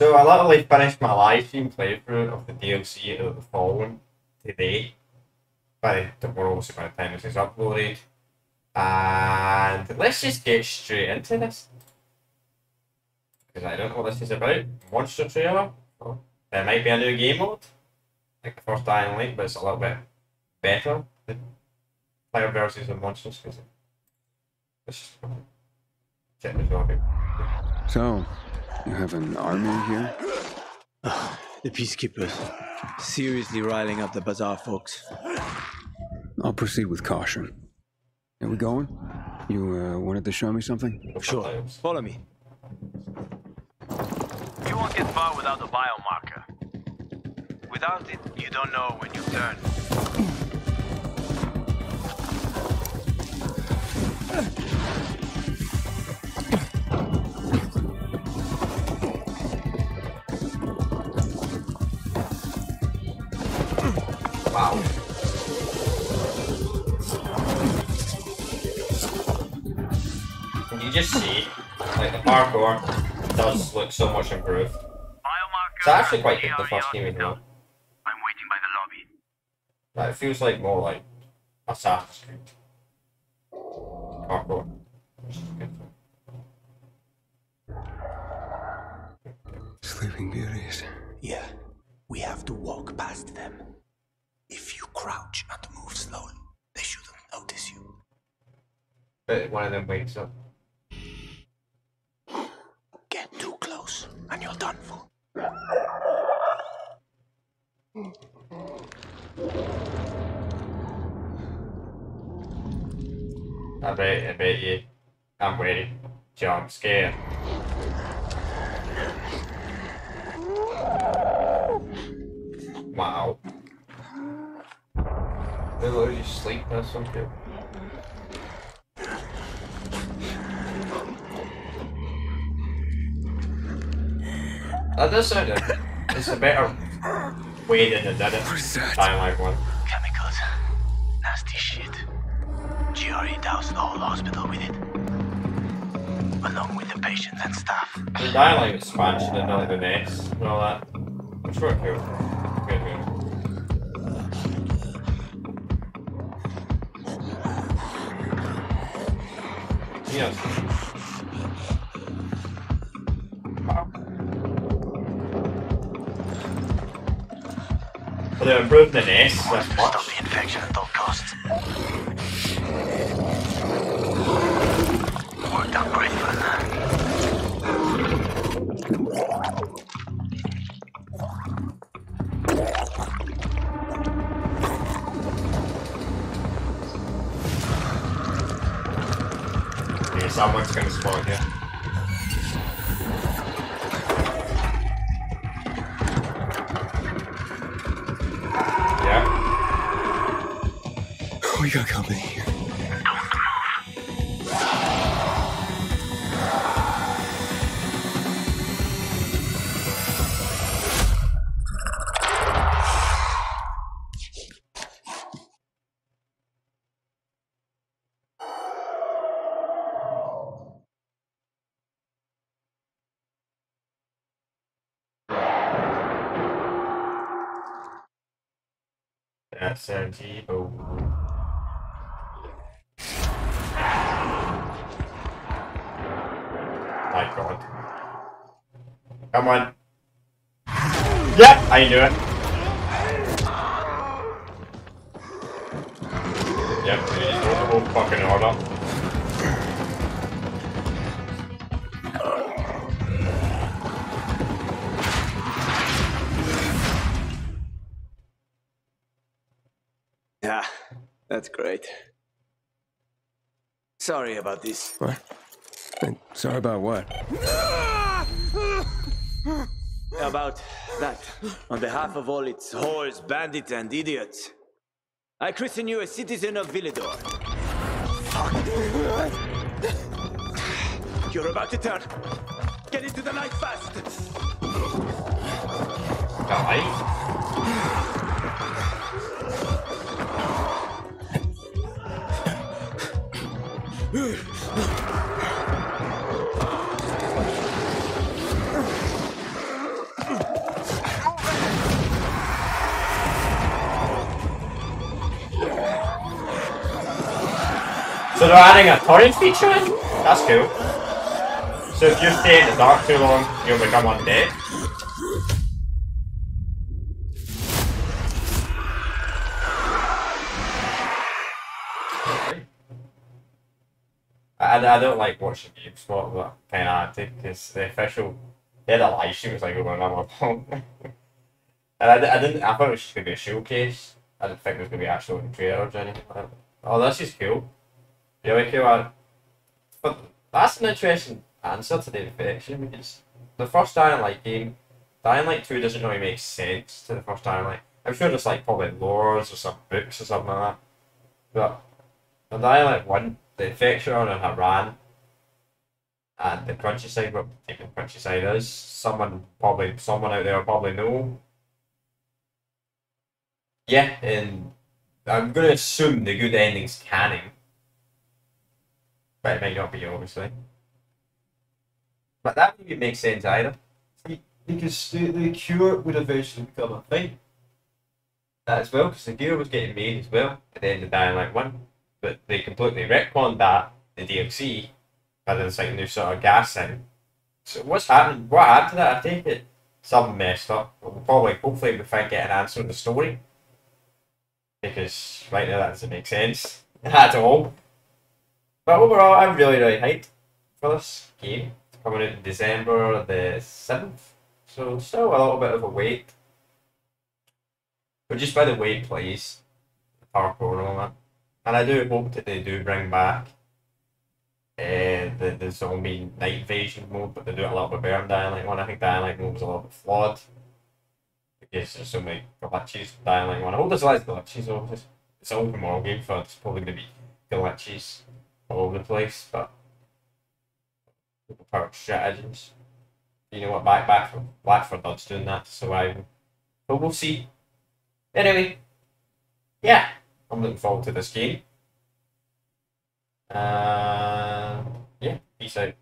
So I literally finished my live stream playthrough of the DLC of the Fallen today. By tomorrow, obviously by the time this is uploaded. And let's just get straight into this. Because I don't know what this is about. Monster trailer. Oh, there might be a new game mode. Like the first Dying Light, but it's a little bit better than Player versus the Monsters. Because let's check this out. So, you have an army here? The peacekeepers. Seriously riling up the bazaar folks. I'll proceed with caution. Are we going? You uh, wanted to show me something? Sure. Follow me. You won't get far without the biomarker. Without it, you don't know when you turn. Wow. You just see, like the parkour does look so much improved. It's actually quite and good, the first ARE game as well. I'm waiting by the lobby. Like, it feels like more like Assassin's Creed. Parkour. Which is good. Sleeping Beauties. Yeah, we have to walk past them. If you crouch and move slowly, they shouldn't notice you. But one of them wakes up. Get too close, and you're done for. I bet, I bet you. I'm ready. Jump scare. Wow. They let you sleep or something. That does sound good. It's a better way than it did it. Time like one. Chemicals. Nasty shit. GRE doused the whole hospital with it. Along with the patients and staff. The dialogue expansion and all the nest and all that. Which were cool. Good, good. Yes. Well, they improved the nest this Stop the infection at all costs. Someone's gonna spawn here. Yeah. We got company here. That's Santiago. Oh. My god. Come on. Yep, I knew it. Yep, we just the whole fucking order. That's great. Sorry about this. What? Hey, Sorry about what? About that. On behalf of all its whores, bandits, and idiots, I christen you a citizen of Villedor. You're about to turn. Get into the light fast. Guys. So they're adding a torrent feature in? That's cool. So if you stay in the dark too long, you'll become undead. I, I don't like watching GameSpot, but to, because the official, they had a live stream, was like an hour long. and I, I didn't, I thought it was just going to be a showcase. I didn't think it was going to be actual trailers or anything. Oh, this is cool. Really cool. I, but that's an interesting answer to the infection because the first Dying Light game, Dying Light 2 doesn't really make sense to the first Dying Light. I'm sure there's like probably lores or some books or something like that. But the Dying Light 1, the infection on Harran and the crunchy side, what the crunchy side is, someone probably someone out there probably know. Yeah, and I'm gonna assume the good ending's canon. But it might not be obviously. But that wouldn't make sense either. Because the, the cure would eventually become a thing. That as well, because the gear was getting made as well at the end of Dying Light 1. But they completely retconned that, the DLC, by this like new sort of gas thing. So what's happened? What happened to that? I take it something messed up. We'll probably, hopefully, we find get an answer in the story. Because right now that doesn't make sense at all. But overall, I'm really, really hyped for this game. It's coming out in December the 7th. So still a little bit of a wait. But just by the way it plays, parkour and all that. And I do hope that they do bring back uh, the, the zombie night invasion mode, but they do it a little bit better in Dying Light 1. I think Dying Light 1 was a little bit flawed. Because there's so many glitches in Dying Light 1. I hope there's less glitches, obviously. It's an open world game, so it's probably going to be glitches all over the place, but power strategies. You know what, back back for Blackford doing that to survive. But we'll see. Anyway, yeah, I'm looking forward to this game. Uh, yeah, peace out.